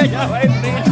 ella va a